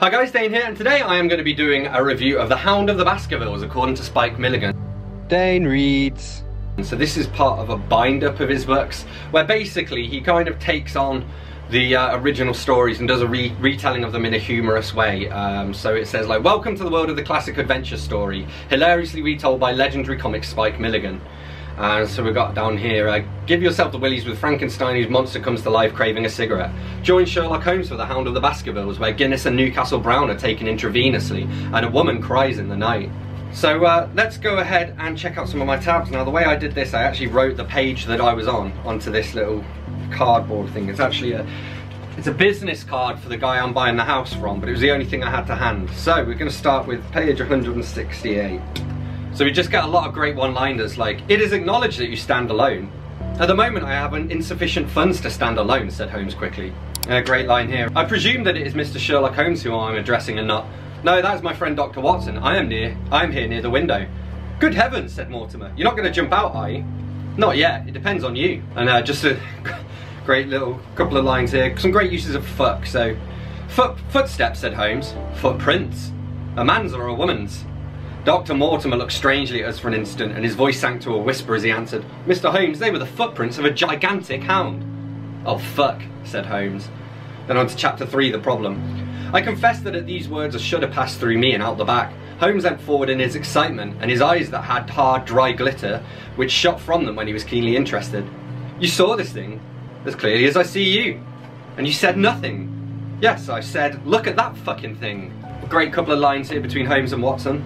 Hi guys, Dane here, and today I am going to be doing a review of The Hound of the Baskervilles according to Spike Milligan. Dane reads. So this is part of a bind-up of his books, where basically he kind of takes on the uh, original stories and does a re retelling of them in a humorous way. Um, so it says like, welcome to the world of the classic adventure story, hilariously retold by legendary comic Spike Milligan. And so we've got down here, uh, give yourself the willies with Frankenstein whose monster comes to life craving a cigarette. Join Sherlock Holmes for the Hound of the Baskervilles where Guinness and Newcastle Brown are taken intravenously and a woman cries in the night. So uh, let's go ahead and check out some of my tabs. Now the way I did this, I actually wrote the page that I was on onto this little cardboard thing. It's actually a it's a business card for the guy I'm buying the house from, but it was the only thing I had to hand. So we're going to start with page 168. So we just get a lot of great one-liners like, it is acknowledged that you stand alone. At the moment I have insufficient funds to stand alone, said Holmes quickly. A great line here. I presume that it is Mr. Sherlock Holmes who I'm addressing and not, no, that's my friend Dr. Watson. I am near, I am here near the window. Good heavens, said Mortimer. You're not going to jump out, are you? Not yet, it depends on you. And uh, just a great little couple of lines here. Some great uses of fuck, so. Foot, footsteps, said Holmes. Footprints. A man's or a woman's? Dr. Mortimer looked strangely at us for an instant, and his voice sank to a whisper as he answered, Mr. Holmes, they were the footprints of a gigantic hound. Oh, fuck, said Holmes. Then on to chapter 3, the problem. I confess that at these words a shudder passed through me and out the back. Holmes leant forward in his excitement, and his eyes that had hard, dry glitter, which shot from them when he was keenly interested. You saw this thing, as clearly as I see you. And you said nothing. Yes, I said, look at that fucking thing. A great couple of lines here between Holmes and Watson.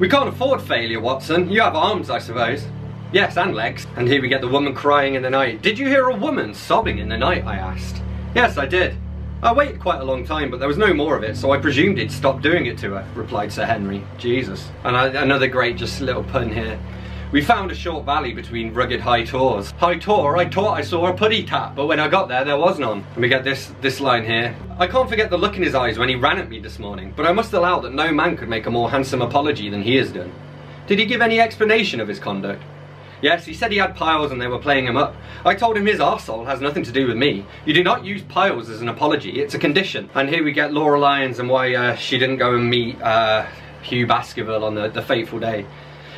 We can't afford failure, Watson. You have arms, I suppose. Yes, and legs. And here we get the woman crying in the night. Did you hear a woman sobbing in the night, I asked. Yes, I did. I waited quite a long time, but there was no more of it, so I presumed he'd stop doing it to her, replied Sir Henry. Jesus. And I, another great just little pun here. We found a short valley between rugged high tors. High tor, I thought I saw a puddy tap, but when I got there, there was none. And we get this, this line here. I can't forget the look in his eyes when he ran at me this morning, but I must allow that no man could make a more handsome apology than he has done. Did he give any explanation of his conduct? Yes, he said he had piles and they were playing him up. I told him his arsehole has nothing to do with me. You do not use piles as an apology, it's a condition. And here we get Laura Lyons and why uh, she didn't go and meet uh, Hugh Baskerville on the, the fateful day.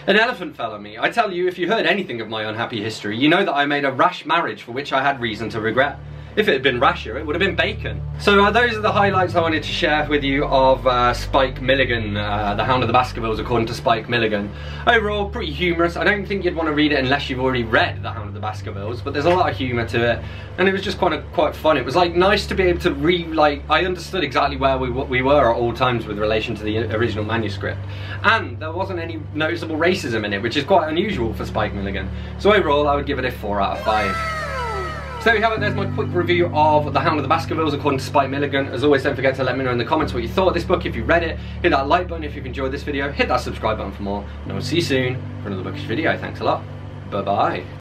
An elephant fell on me. I tell you, if you heard anything of my unhappy history, you know that I made a rash marriage for which I had reason to regret. If it had been rasher, it would have been bacon. So uh, those are the highlights I wanted to share with you of uh, Spike Milligan, uh, The Hound of the Baskervilles according to Spike Milligan. Overall, pretty humorous. I don't think you'd want to read it unless you've already read The Hound of the Baskervilles, but there's a lot of humour to it. And it was just quite, a, quite fun. It was like nice to be able to re, like, I understood exactly where we, we were at all times with relation to the original manuscript. And there wasn't any noticeable racism in it, which is quite unusual for Spike Milligan. So overall, I would give it a 4 out of 5. So there you have it, there's my quick review of The Hound of the Baskervilles according to Spike Milligan. As always, don't forget to let me know in the comments what you thought of this book, if you read it. Hit that like button if you've enjoyed this video, hit that subscribe button for more, and I will see you soon for another bookish video. Thanks a lot. Bye-bye.